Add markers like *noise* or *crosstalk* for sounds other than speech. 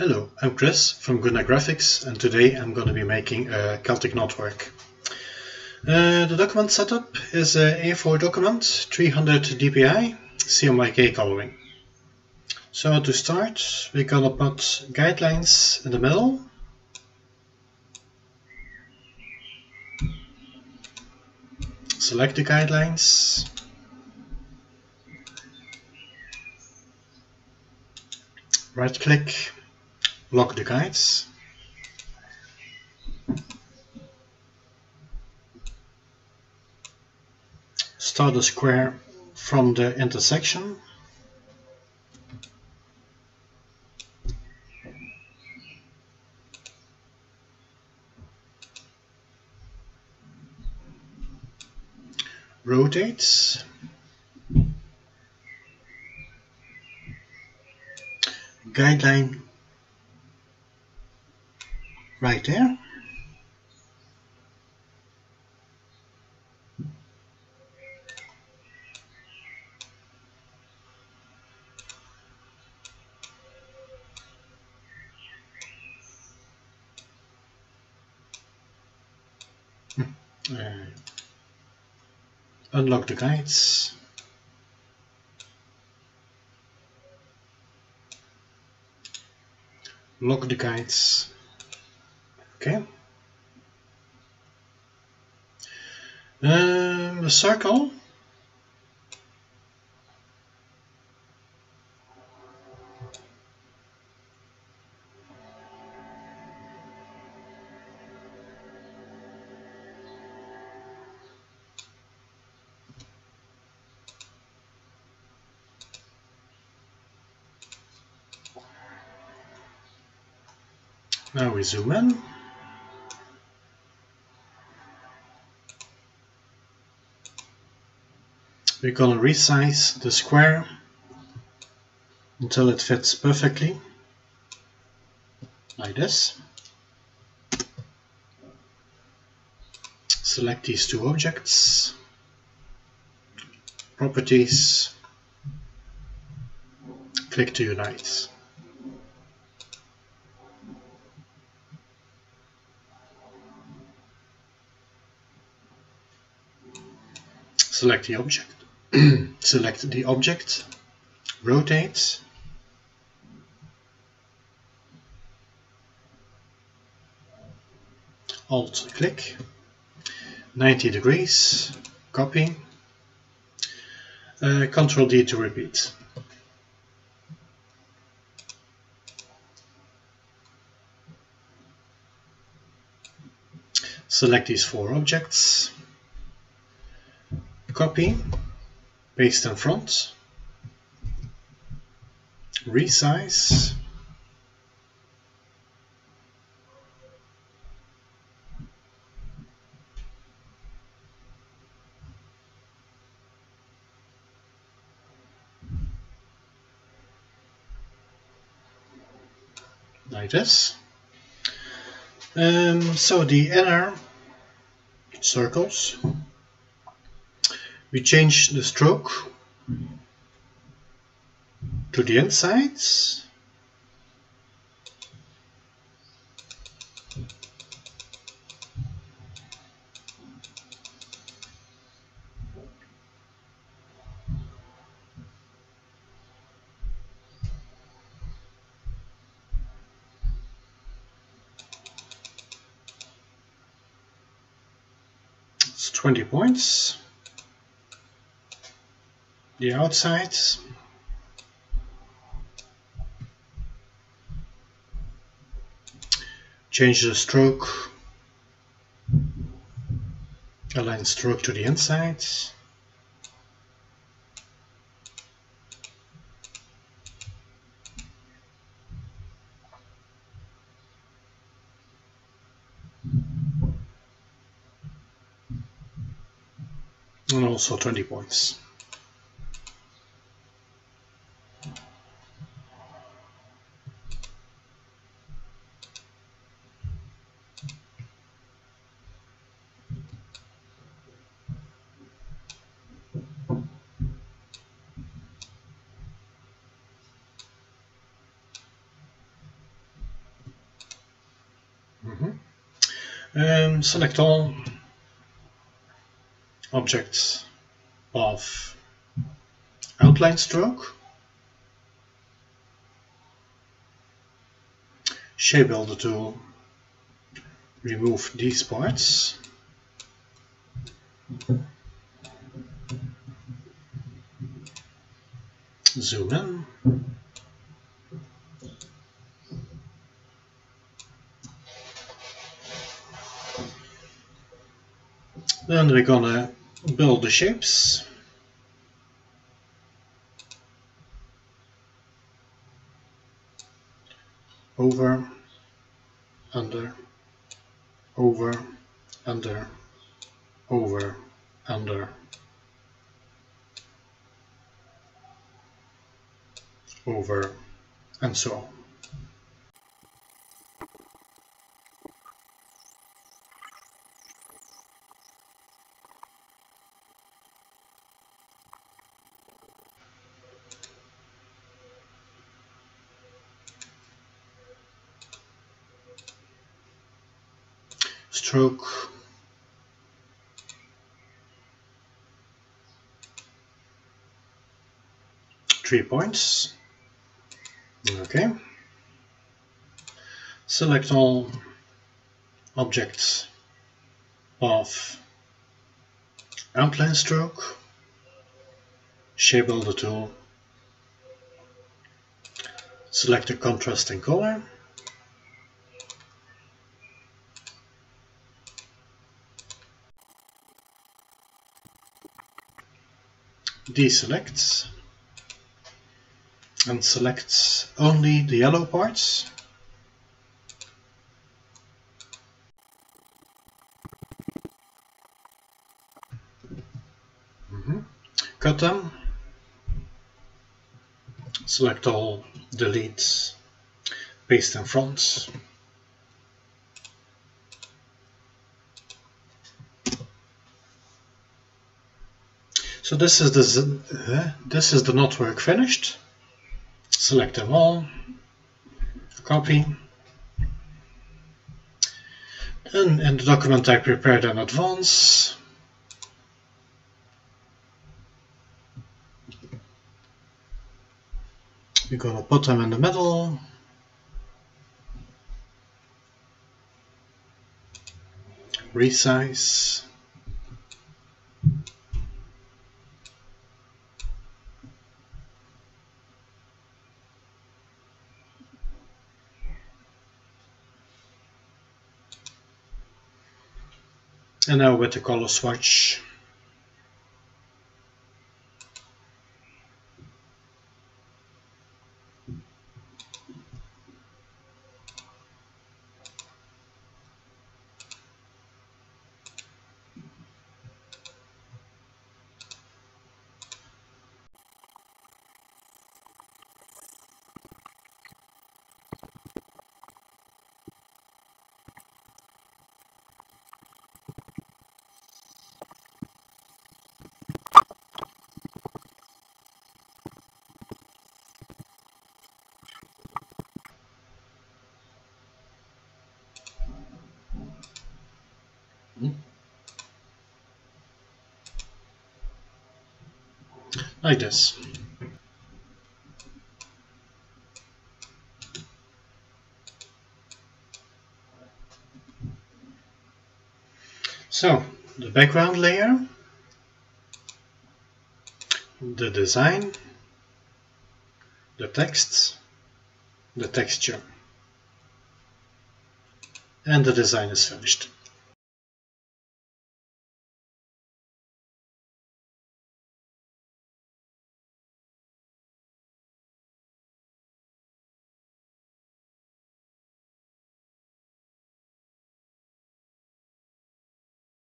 Hello, I'm Kris from Gunnar Graphics and today I'm going to be making a Celtic knotwork. Uh, the document setup is a A4 document, 300 dpi, CMYK coloring. So to start, we're going to put guidelines in the middle. Select the guidelines. Right click lock the guides. Start a square from the intersection. Rotates. Guideline right there. Uh, unlock the guides. Lock the guides. Okay. Um, a circle. Now we zoom in. We're going to resize the square until it fits perfectly like this. Select these two objects properties click to unite. Select the object *clears throat* select the object, rotate, Alt click, 90 degrees, copy, uh, Control D to repeat. Select these four objects, copy, paste in front, resize, like this. Um, so the inner circles we change the stroke to the insides. It's 20 points the outsides. Change the stroke. Align stroke to the insides. And also 20 points Um, select all objects of outline stroke. Shape builder tool. Remove these parts. Zoom in. Then we're gonna build the shapes. Over, under, over, under, over, under, over, and so on. Stroke. Three points. Okay. Select all objects of outline stroke shape builder tool select a contrasting color deselects and selects only the yellow parts. Mm -hmm. Cut them. Select all, delete, paste in front. So this is the uh, this is the knotwork finished. Select them all, copy. And in the document I prepared in advance, we're gonna put them in the middle. Resize. And now with the color swatch like this. So, the background layer, the design, the text, the texture, and the design is finished.